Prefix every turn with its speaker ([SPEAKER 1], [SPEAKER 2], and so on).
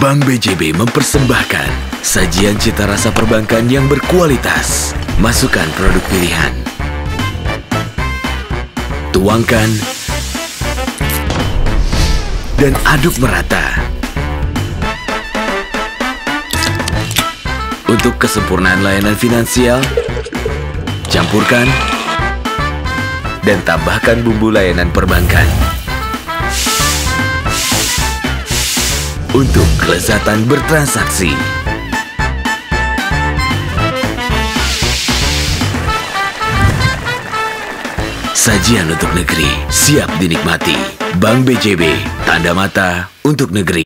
[SPEAKER 1] Bank BJB mempersembahkan sajian cita rasa perbankan yang berkualitas. Masukkan produk pilihan. Tuangkan dan aduk merata. Untuk kesempurnaan layanan finansial, campurkan dan tambahkan bumbu layanan perbankan. Untuk kelezatan bertransaksi. Sajian untuk negeri siap dinikmati. Bank BJB, tanda mata untuk negeri.